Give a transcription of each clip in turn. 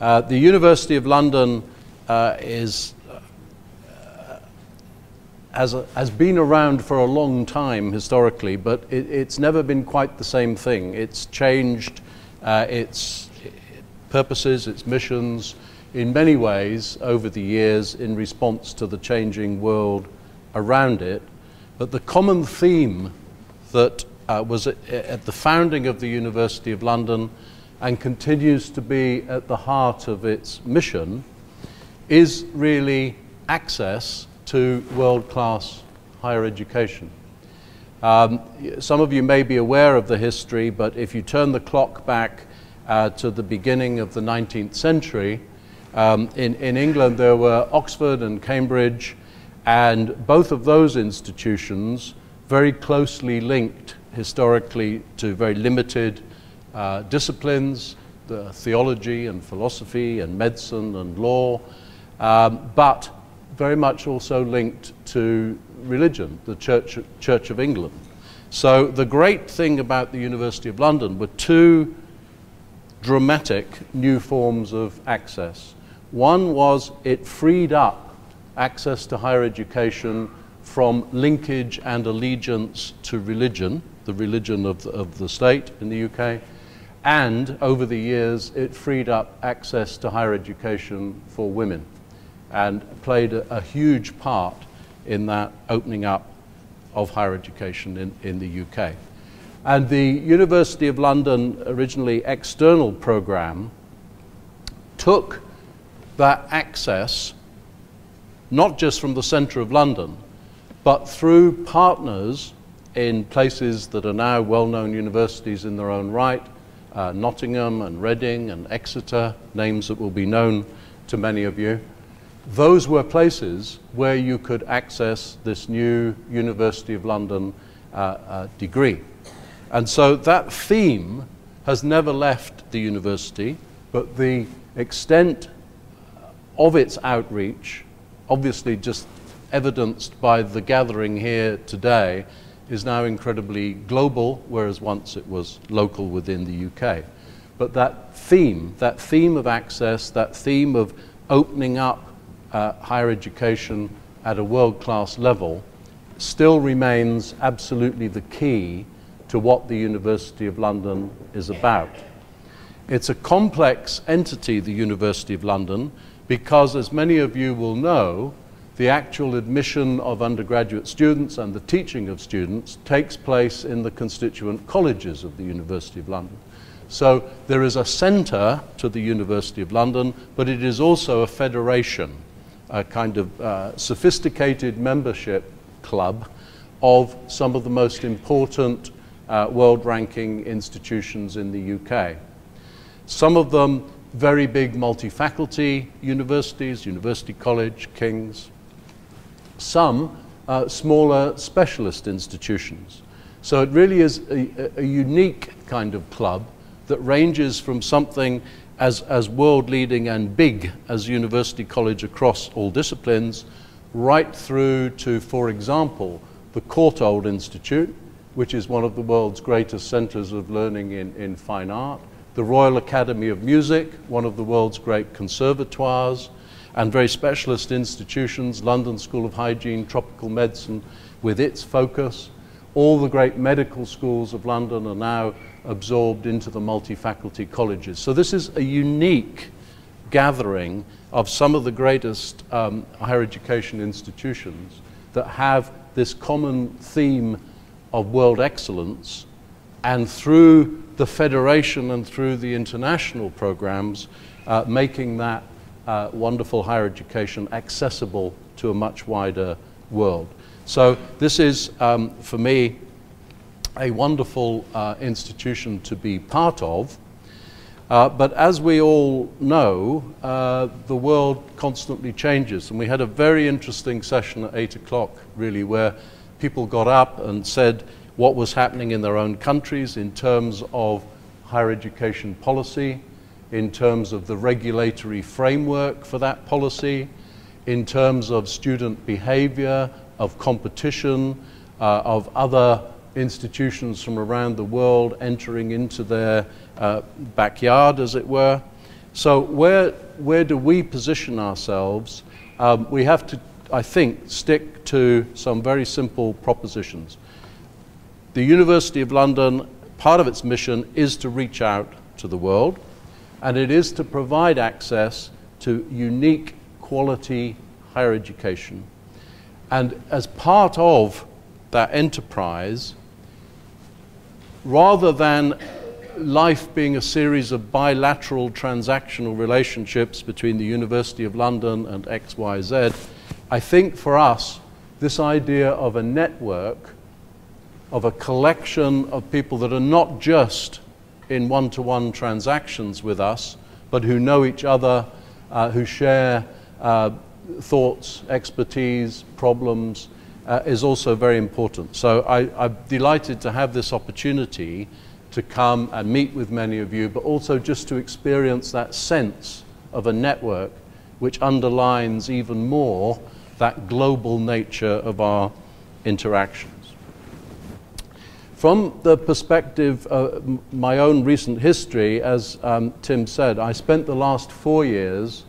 Uh, the University of London uh, is, uh, has, has been around for a long time historically, but it, it's never been quite the same thing. It's changed uh, its purposes, its missions, in many ways over the years in response to the changing world around it. But the common theme that was at, at, the founding of the University of London and continues to be at the heart of its mission is really access to world class higher education. Um, some of you may be aware of the history, but if you turn the clock back uh, to the beginning of the 19th century, um, in, in England there were Oxford and Cambridge, and both of those institutions very closely linked historically to very limited uh, disciplines, the theology and philosophy and medicine and law, um, but very much also linked to religion, the Church, Church of England. So the great thing about the University of London were two dramatic new forms of access. One was it freed up access to higher education from linkage and allegiance to religion, the religion of the, of the state in the UK, and over the years it freed up access to higher education for women and played a, a huge part in that opening up of higher education in, in the UK. And the University of London, originally external program, took that access not just from the centre of London, but through partners in places that are now well known universities in their own right, uh, Nottingham and Reading and Exeter, names that will be known to many of you. Those were places where you could access this new University of London uh, uh, degree. And so that theme has never left the university, but the extent of its outreach, obviously just evidenced by the gathering here today, is now incredibly global, whereas once it was local within the UK. But that theme, that theme of access, that theme of opening up uh, higher education at a world class level, still remains absolutely the key to what the University of London is about. It's a complex entity, the University of London, because as many of you will know, the actual admission of undergraduate students and the teaching of students takes place in the constituent colleges of the University of London. So there is a centre to the University of London, but it is also a federation, a kind of uh, sophisticated membership club of some of the most important uh, world ranking institutions in the UK. Some of them very big multi faculty universities, University College, King's, some uh, smaller specialist institutions. So it really is a, a, unique kind of club that ranges from something as, as world leading and big as University College across all disciplines, right through to, for example, the Courtauld Institute, which is one of the world's greatest centers of learning in, in fine art, the Royal Academy of Music, one of the world's great conservatoires, and very specialist institutions, London School of Hygiene, Tropical Medicine, with its focus. All the great medical schools of London are now absorbed into the multi-faculty colleges. So this is a unique gathering of some of the greatest um, higher education institutions that have this common theme of world excellence and through the federation and through the international programs uh, making that uh, wonderful higher education accessible to a much wider world. So this is, um, for me, a wonderful uh, institution to be part of. Uh, but as we all know, uh, the world constantly changes. And we had a very interesting session at 8 o'clock, really, where people got up and said what was happening in their own countries in terms of higher education policy, in terms of the regulatory framework for that policy, in terms of student behavior, of competition, uh, of other institutions from around the world entering into their uh, backyard, as it were. So where, where do we position ourselves? Um, we have to, I think, stick to some very simple propositions. The University of London, part of its mission is to reach out to the world, and it is to provide access to unique quality higher education. And as part of that enterprise, rather than life being a series of bilateral transactional relationships between the University of London and XYZ, I think for us, this idea of a network, of a collection of people that are not just in one to one transactions with us, but who know each other, uh, who share uh, thoughts, expertise, problems, uh, is also very important. So I, am delighted to have this opportunity to come and meet with many of you, but also just to experience that sense of a network which underlines even more that global nature of our interactions. From the perspective of my own recent history, as um, Tim said, I spent the last four years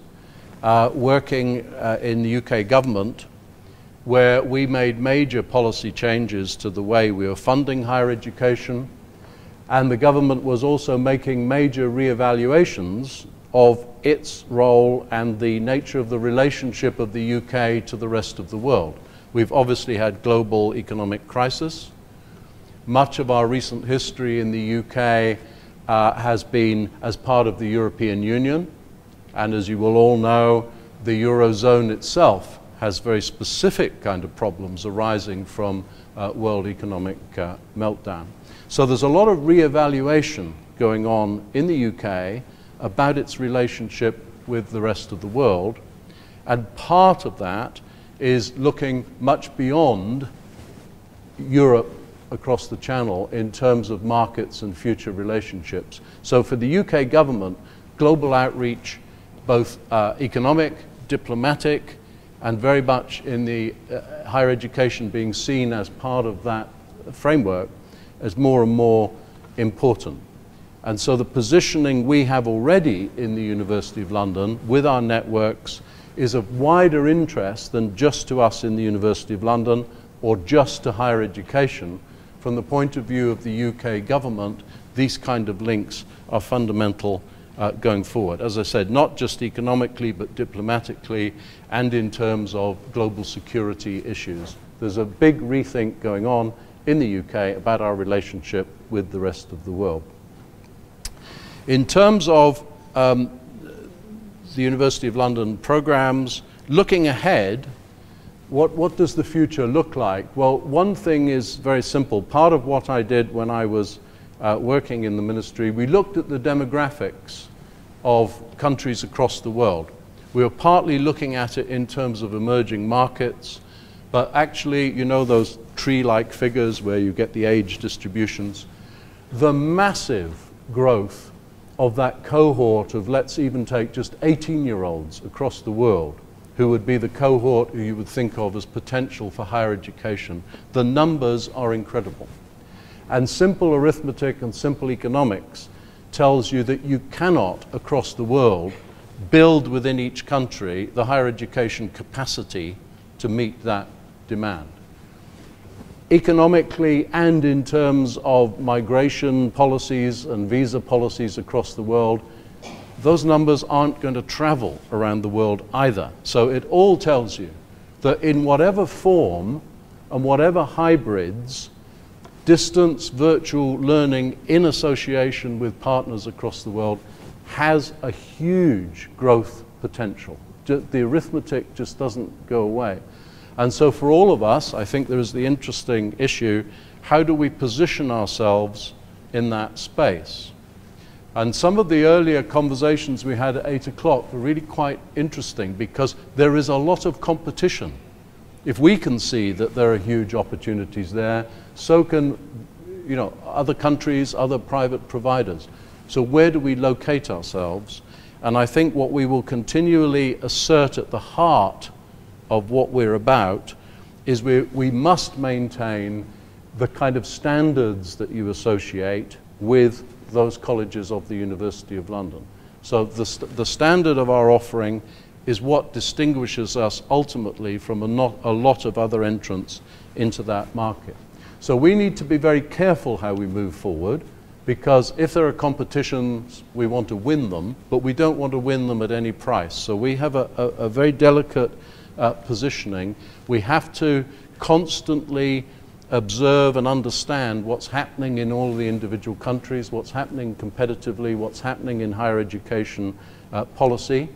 uh, working uh, in the UK government where we made major policy changes to the way we were funding higher education, and the government was also making major re-evaluations of its role and the nature of the relationship of the UK to the rest of the world. We've obviously had global economic crisis. Much of our recent history in the UK uh, has been as part of the European Union. And as you will all know, the Eurozone itself has very specific kind of problems arising from uh, world economic uh, meltdown. So there's a lot of re-evaluation going on in the UK about its relationship with the rest of the world. And part of that is looking much beyond Europe across the channel in terms of markets and future relationships. So for the UK government, global outreach, both uh, economic, diplomatic, and very much in the uh, higher education being seen as part of that framework as more and more important. And so the positioning we have already in the University of London with our networks is of wider interest than just to us in the University of London or just to higher education. From the point of view of the UK government, these kind of links are fundamental uh, going forward. As I said, not just economically, but diplomatically and in terms of global security issues. There's a big rethink going on in the UK about our relationship with the rest of the world. In terms of um, the University of London programs, looking ahead, what, what does the future look like? Well, one thing is very simple. Part of what I did when I was uh, working in the ministry, we looked at the demographics of countries across the world. We were partly looking at it in terms of emerging markets, but actually, you know those tree-like figures where you get the age distributions. The massive growth of that cohort of, let's even take just 18 year olds across the world who would be the cohort who you would think of as potential for higher education, the numbers are incredible. And simple arithmetic and simple economics tells you that you cannot, across the world, build within each country the higher education capacity to meet that demand economically and in terms of migration policies and visa policies across the world, those numbers aren't going to travel around the world either. So it all tells you that in whatever form and whatever hybrids, distance virtual learning in association with partners across the world has a huge growth potential. The arithmetic just doesn't go away. And so for all of us, I think there is the interesting issue, how do we position ourselves in that space? And some of the earlier conversations we had at 8 o'clock were really quite interesting because there is a lot of competition. If we can see that there are huge opportunities there, so can you know, other countries, other private providers. So where do we locate ourselves? And I think what we will continually assert at the heart of what we're about is we, we must maintain the kind of standards that you associate with those colleges of the University of London. So the, st the standard of our offering is what distinguishes us ultimately from a, not, a lot of other entrants into that market. So we need to be very careful how we move forward because if there are competitions, we want to win them, but we don't want to win them at any price. So we have a, a, a very delicate uh, positioning. We have to constantly observe and understand what's happening in all the individual countries, what's happening competitively, what's happening in higher education uh, policy.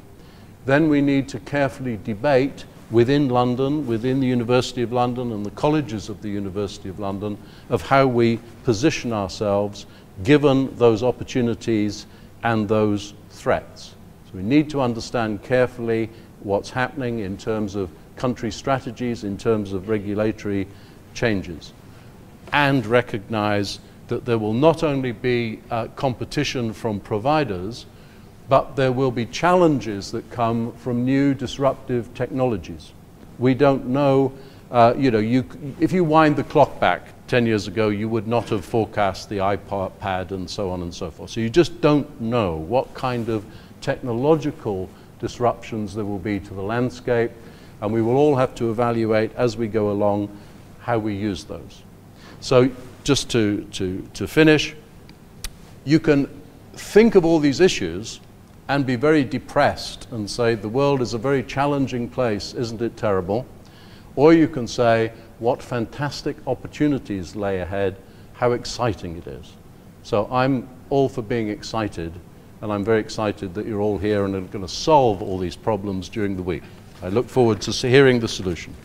Then we need to carefully debate within London, within the University of London and the colleges of the University of London, of how we position ourselves given those opportunities and those threats. So we need to understand carefully what's happening in terms of country strategies, in terms of regulatory changes, and recognize that there will not only be uh, competition from providers, but there will be challenges that come from new disruptive technologies. We don't know, uh, you know, you, if you wind the clock back 10 years ago, you would not have forecast the iPad and so on and so forth. So you just don't know what kind of technological disruptions there will be to the landscape, and we will all have to evaluate as we go along how we use those. So just to, to, to finish, you can think of all these issues and be very depressed and say the world is a very challenging place, isn't it terrible? Or you can say what fantastic opportunities lay ahead, how exciting it is. So I'm all for being excited, and I'm very excited that you're all here and are going to solve all these problems during the week. I look forward to hearing the solution.